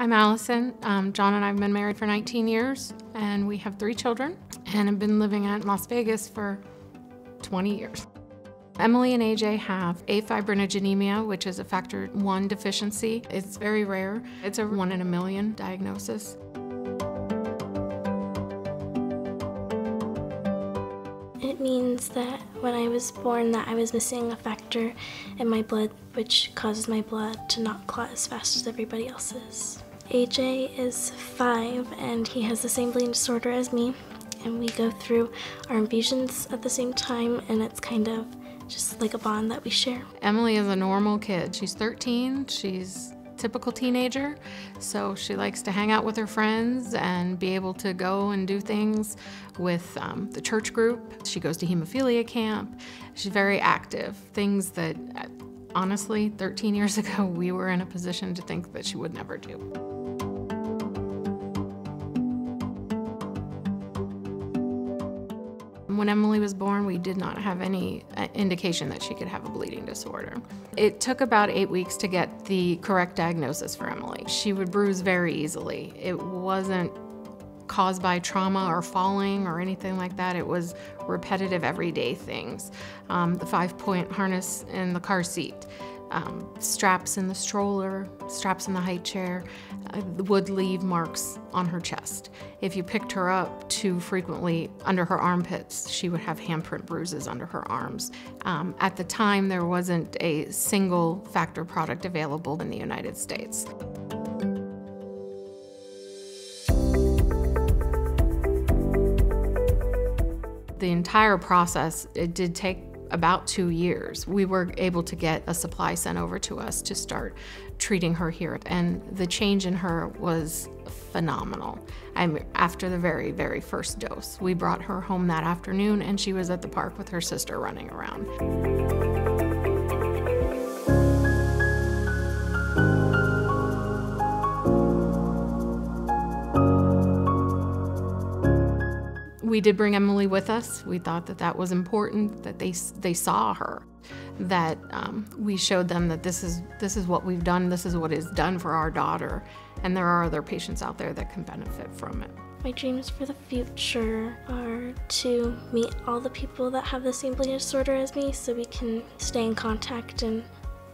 I'm Allison. Um, John and I have been married for 19 years, and we have three children, and have been living in Las Vegas for 20 years. Emily and AJ have afibrinogenemia, which is a factor 1 deficiency. It's very rare. It's a 1 in a million diagnosis. It means that when I was born that I was missing a factor in my blood which causes my blood to not clot as fast as everybody else's. AJ is five and he has the same bleeding disorder as me and we go through our infusions at the same time and it's kind of just like a bond that we share. Emily is a normal kid. She's 13. She's typical teenager, so she likes to hang out with her friends and be able to go and do things with um, the church group. She goes to hemophilia camp. She's very active, things that honestly, 13 years ago, we were in a position to think that she would never do. When Emily was born, we did not have any uh, indication that she could have a bleeding disorder. It took about eight weeks to get the correct diagnosis for Emily. She would bruise very easily. It wasn't caused by trauma or falling or anything like that. It was repetitive everyday things. Um, the five point harness in the car seat um, straps in the stroller, straps in the high chair, uh, would leave marks on her chest. If you picked her up too frequently under her armpits, she would have handprint bruises under her arms. Um, at the time, there wasn't a single factor product available in the United States. The entire process, it did take about two years, we were able to get a supply sent over to us to start treating her here. And the change in her was phenomenal. I'm, after the very, very first dose, we brought her home that afternoon and she was at the park with her sister running around. We did bring Emily with us. We thought that that was important, that they, they saw her, that um, we showed them that this is, this is what we've done, this is what is done for our daughter, and there are other patients out there that can benefit from it. My dreams for the future are to meet all the people that have the same bleeding disorder as me so we can stay in contact and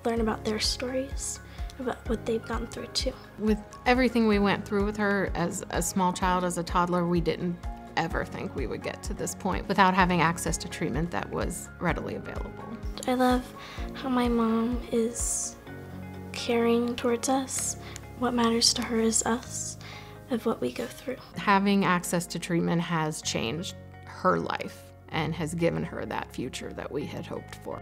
learn about their stories about what they've gone through too. With everything we went through with her as a small child, as a toddler, we didn't ever think we would get to this point without having access to treatment that was readily available. I love how my mom is caring towards us. What matters to her is us, of what we go through. Having access to treatment has changed her life and has given her that future that we had hoped for.